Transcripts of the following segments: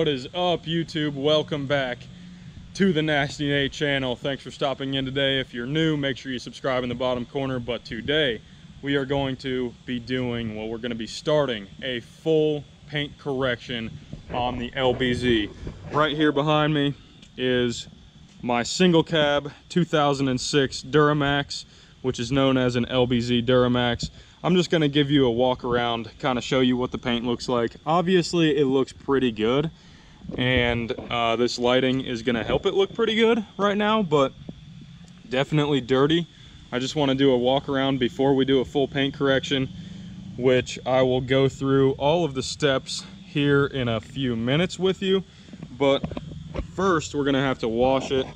What is up, YouTube? Welcome back to the Nazty Nate channel. Thanks for stopping in today. If you're new, make sure you subscribe in the bottom corner. But today, we are going to be doing, well, we're going to be starting a full paint correction on the LBZ. Right here behind me is my single cab 2006 Duramax, which is known as an LBZ Duramax. I'm just gonna give you a walk around, kind of show you what the paint looks like. Obviously, it looks pretty good, and uh, this lighting is gonna help it look pretty good right now, but definitely dirty. I just wanna do a walk around before we do a full paint correction, which I will go through all of the steps here in a few minutes with you. But first, we're gonna have to wash it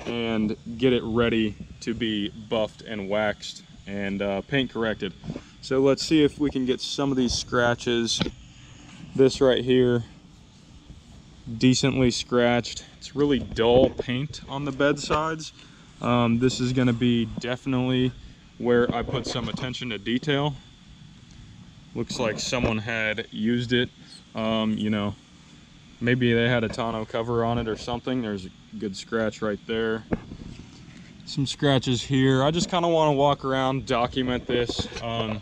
and get it ready to be buffed and waxed and uh, paint corrected. So let's see if we can get some of these scratches. This right here, decently scratched. It's really dull paint on the bed sides. Um, this is gonna be definitely where I put some attention to detail. Looks like someone had used it, um, you know, maybe they had a tonneau cover on it or something. There's a good scratch right there some scratches here. I just kind of want to walk around, document this. Um,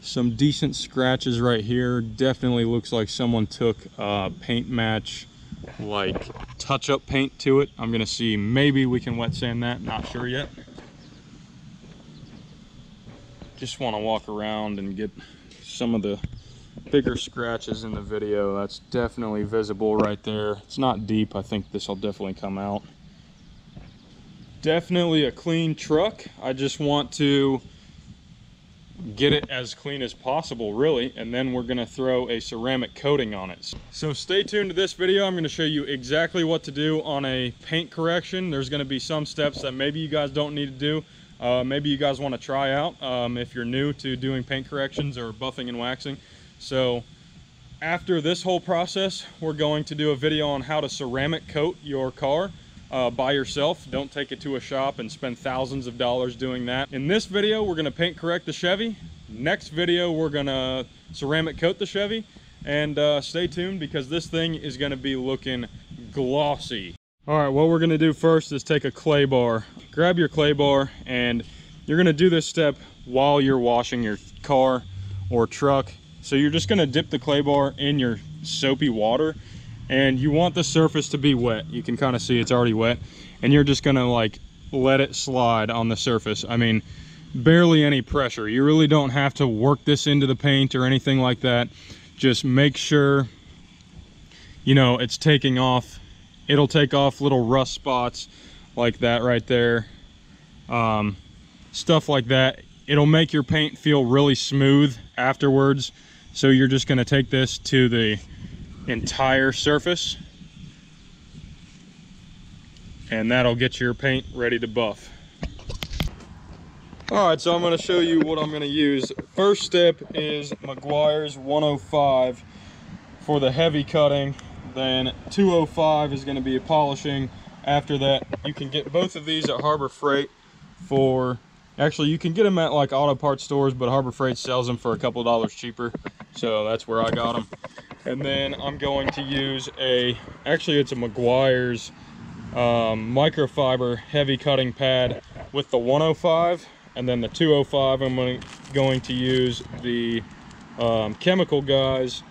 some decent scratches right here. Definitely looks like someone took a paint match, like touch-up paint to it. I'm gonna see, maybe we can wet sand that, not sure yet. Just want to walk around and get some of the bigger scratches in the video. That's definitely visible right there. It's not deep. I think this will definitely come out definitely a clean truck. I just want to get it as clean as possible really and then we're going to throw a ceramic coating on it. So stay tuned to this video. I'm going to show you exactly what to do on a paint correction. There's going to be some steps that maybe you guys don't need to do. Uh, maybe you guys want to try out um, if you're new to doing paint corrections or buffing and waxing. So after this whole process we're going to do a video on how to ceramic coat your car uh, by yourself. Don't take it to a shop and spend thousands of dollars doing that. In this video, we're gonna paint correct the Chevy. Next video, we're gonna ceramic coat the Chevy. And uh, stay tuned because this thing is gonna be looking glossy. All right, what we're gonna do first is take a clay bar. Grab your clay bar and you're gonna do this step while you're washing your car or truck. So you're just gonna dip the clay bar in your soapy water and you want the surface to be wet. You can kind of see it's already wet and you're just gonna like let it slide on the surface. I mean, barely any pressure. You really don't have to work this into the paint or anything like that. Just make sure, you know, it's taking off. It'll take off little rust spots like that right there. Um, stuff like that. It'll make your paint feel really smooth afterwards. So you're just gonna take this to the entire surface and that'll get your paint ready to buff. All right, so I'm gonna show you what I'm gonna use. First step is Meguiar's 105 for the heavy cutting. Then 205 is gonna be a polishing. After that, you can get both of these at Harbor Freight for, actually you can get them at like auto parts stores, but Harbor Freight sells them for a couple dollars cheaper. So that's where I got them. And then I'm going to use a, actually it's a Meguiar's um, microfiber heavy cutting pad with the 105 and then the 205 I'm going to use the um, chemical guys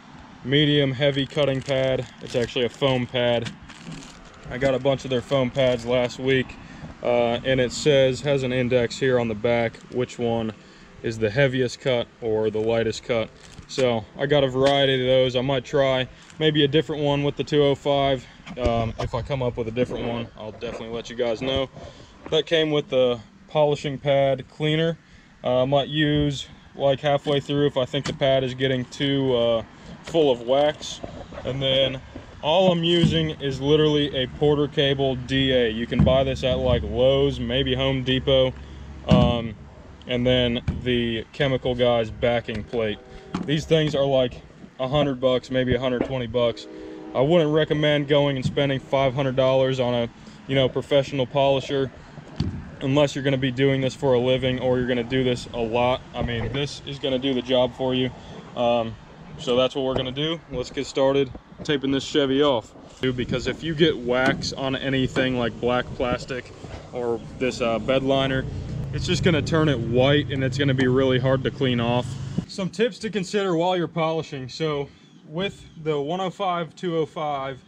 medium heavy cutting pad. It's actually a foam pad. I got a bunch of their foam pads last week uh, and it says has an index here on the back which one is the heaviest cut or the lightest cut so I got a variety of those. I might try maybe a different one with the 205. Um, if I come up with a different one, I'll definitely let you guys know. That came with the polishing pad cleaner. Uh, I might use like halfway through if I think the pad is getting too uh, full of wax. And then all I'm using is literally a Porter Cable DA. You can buy this at like Lowe's, maybe Home Depot. Um, and then the chemical guys backing plate these things are like a hundred bucks maybe 120 bucks i wouldn't recommend going and spending 500 dollars on a you know professional polisher unless you're going to be doing this for a living or you're going to do this a lot i mean this is going to do the job for you um, so that's what we're going to do let's get started taping this Chevy off. Because if you get wax on anything like black plastic or this uh, bed liner, it's just gonna turn it white and it's gonna be really hard to clean off. Some tips to consider while you're polishing. So with the 105 205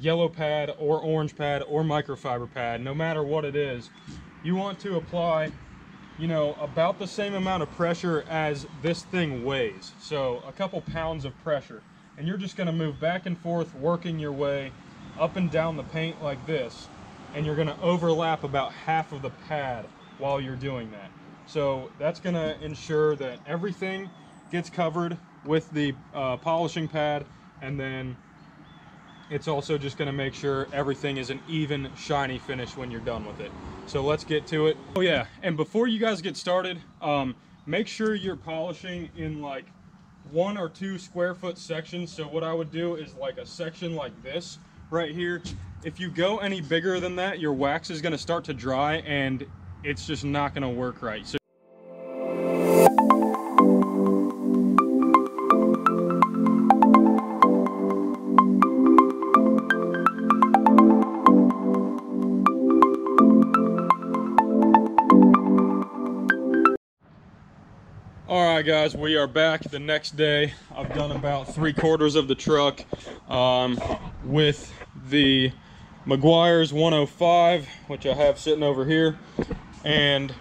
yellow pad or orange pad or microfiber pad, no matter what it is, you want to apply, you know, about the same amount of pressure as this thing weighs. So a couple pounds of pressure. And you're just gonna move back and forth, working your way up and down the paint like this. And you're gonna overlap about half of the pad while you're doing that. So that's gonna ensure that everything gets covered with the uh, polishing pad and then it's also just gonna make sure everything is an even shiny finish when you're done with it. So let's get to it. Oh yeah, and before you guys get started, um, make sure you're polishing in like one or two square foot sections. So what I would do is like a section like this right here. If you go any bigger than that, your wax is gonna start to dry and it's just not gonna work right. So All right, guys, we are back the next day. I've done about three quarters of the truck um, with the Meguiar's 105, which I have sitting over here. And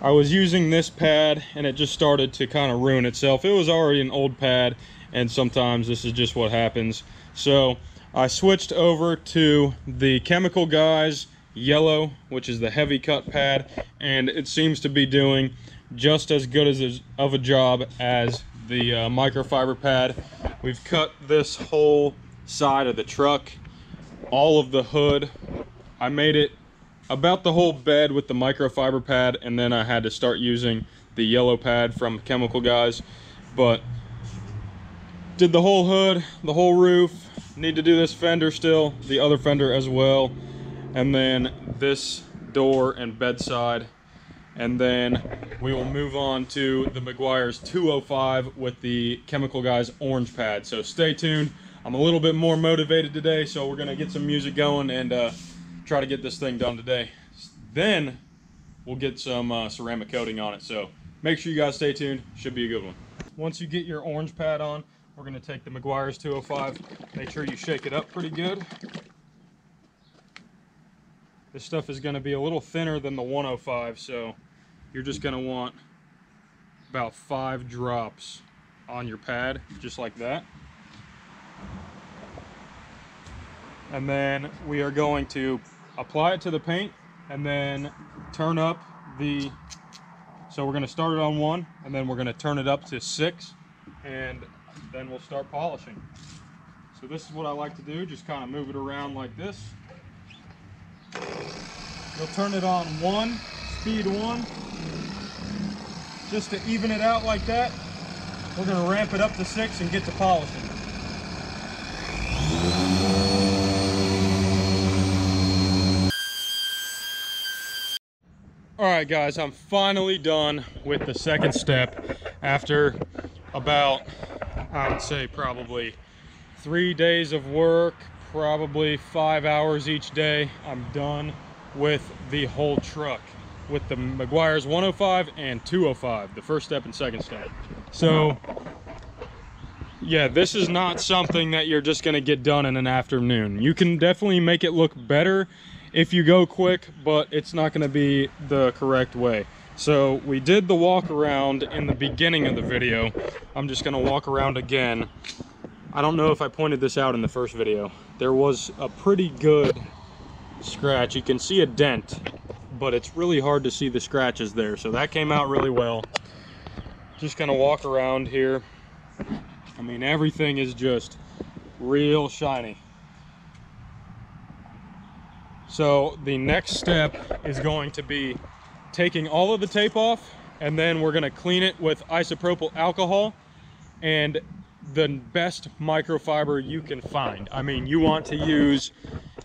I was using this pad and it just started to kind of ruin itself. It was already an old pad and sometimes this is just what happens. So I switched over to the Chemical Guys yellow, which is the heavy cut pad, and it seems to be doing just as good as of a job as the uh, microfiber pad. We've cut this whole side of the truck, all of the hood. I made it about the whole bed with the microfiber pad and then I had to start using the yellow pad from Chemical Guys. But did the whole hood, the whole roof, need to do this fender still, the other fender as well. And then this door and bedside and then we will move on to the Meguiar's 205 with the Chemical Guys orange pad. So stay tuned. I'm a little bit more motivated today, so we're gonna get some music going and uh, try to get this thing done today. Then we'll get some uh, ceramic coating on it. So make sure you guys stay tuned. Should be a good one. Once you get your orange pad on, we're gonna take the Meguiar's 205. Make sure you shake it up pretty good. This stuff is gonna be a little thinner than the 105, so you're just gonna want about five drops on your pad, just like that. And then we are going to apply it to the paint and then turn up the, so we're gonna start it on one and then we're gonna turn it up to six and then we'll start polishing. So this is what I like to do, just kind of move it around like this. You'll turn it on one, speed one, just to even it out like that. We're gonna ramp it up to six and get to polishing. Right, guys, I'm finally done with the second step after about, I would say probably three days of work, probably five hours each day. I'm done with the whole truck with the Meguiar's 105 and 205, the first step and second step. So, yeah, this is not something that you're just gonna get done in an afternoon. You can definitely make it look better if you go quick, but it's not gonna be the correct way. So we did the walk around in the beginning of the video. I'm just gonna walk around again. I don't know if I pointed this out in the first video. There was a pretty good scratch. You can see a dent but it's really hard to see the scratches there. So that came out really well. Just gonna walk around here. I mean, everything is just real shiny. So the next step is going to be taking all of the tape off and then we're gonna clean it with isopropyl alcohol and the best microfiber you can find. I mean, you want to use,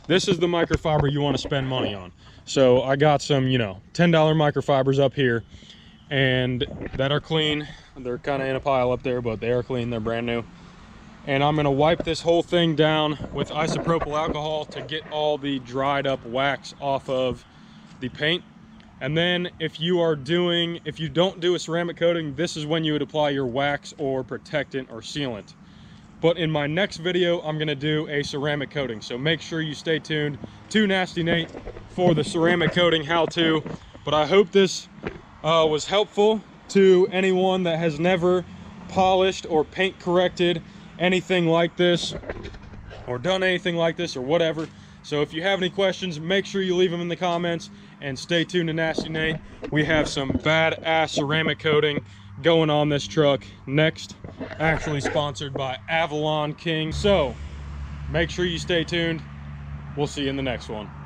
this is the microfiber you want to spend money on. So I got some, you know, $10 microfibers up here and that are clean. They're kind of in a pile up there, but they are clean. They're brand new. And I'm gonna wipe this whole thing down with isopropyl alcohol to get all the dried up wax off of the paint. And then if you are doing, if you don't do a ceramic coating, this is when you would apply your wax or protectant or sealant. But in my next video, I'm gonna do a ceramic coating. So make sure you stay tuned to Nazty Nate for the ceramic coating how-to. But I hope this uh, was helpful to anyone that has never polished or paint corrected anything like this or done anything like this or whatever. So if you have any questions, make sure you leave them in the comments and stay tuned to Nazty Nate. We have some badass ceramic coating going on this truck next, actually sponsored by Avalon King. So make sure you stay tuned. We'll see you in the next one.